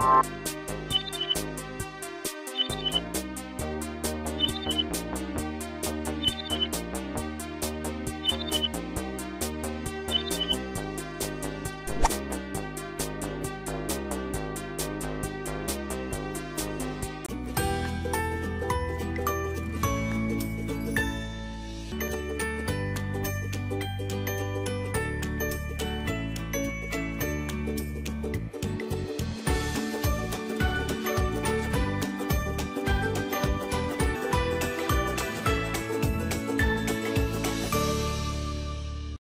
You